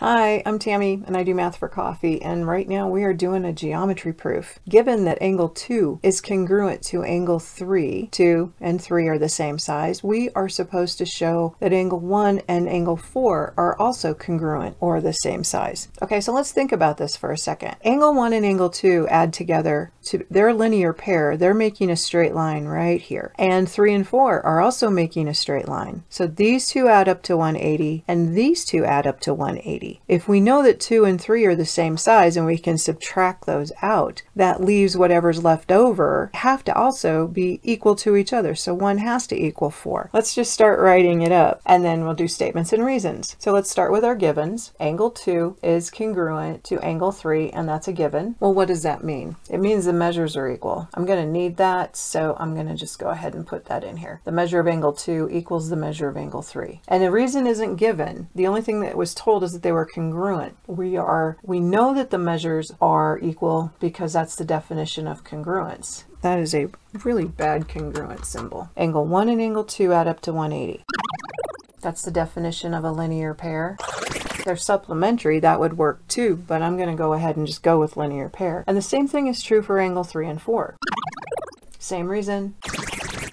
Hi, I'm Tammy and I do math for coffee and right now we are doing a geometry proof. Given that angle 2 is congruent to angle 3, 2 and 3 are the same size, we are supposed to show that angle 1 and angle 4 are also congruent or the same size. Okay, so let's think about this for a second. Angle 1 and angle 2 add together to their linear pair. They're making a straight line right here. And 3 and 4 are also making a straight line. So these two add up to 180 and these two add up to 180. If we know that 2 and 3 are the same size and we can subtract those out, that leaves whatever's left over have to also be equal to each other. So 1 has to equal 4. Let's just start writing it up and then we'll do statements and reasons. So let's start with our givens. Angle 2 is congruent to angle 3 and that's a given. Well, what does that mean? It means the measures are equal. I'm going to need that, so I'm going to just go ahead and put that in here. The measure of angle 2 equals the measure of angle 3. And the reason isn't given. The only thing that was told is that they were congruent. We are, we know that the measures are equal because that's the definition of congruence. That is a really bad congruent symbol. Angle 1 and angle 2 add up to 180. That's the definition of a linear pair. They're supplementary, that would work too, but I'm going to go ahead and just go with linear pair. And the same thing is true for angle 3 and 4. Same reason.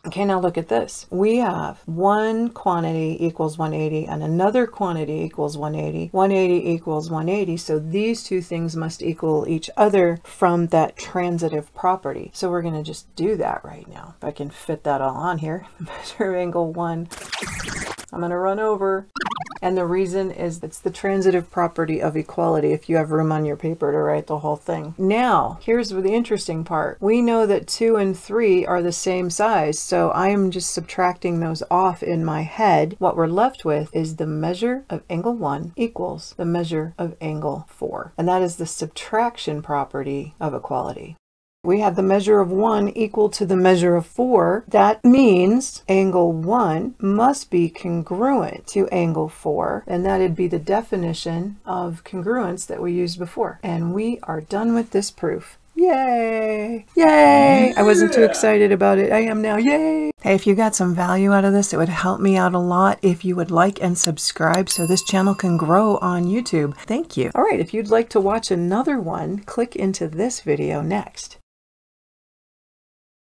Okay, now look at this. We have one quantity equals 180 and another quantity equals 180. 180 equals 180, so these two things must equal each other from that transitive property. So we're going to just do that right now. If I can fit that all on here. Measure angle 1. I'm going to run over and the reason is it's the transitive property of equality if you have room on your paper to write the whole thing. Now, here's the interesting part. We know that 2 and 3 are the same size, so I am just subtracting those off in my head. What we're left with is the measure of angle 1 equals the measure of angle 4. And that is the subtraction property of equality we have the measure of 1 equal to the measure of 4. That means angle 1 must be congruent to angle 4, and that'd be the definition of congruence that we used before. And we are done with this proof. Yay! Yay! I wasn't too excited about it. I am now. Yay! Hey, if you got some value out of this, it would help me out a lot if you would like and subscribe so this channel can grow on YouTube. Thank you. All right, if you'd like to watch another one, click into this video next.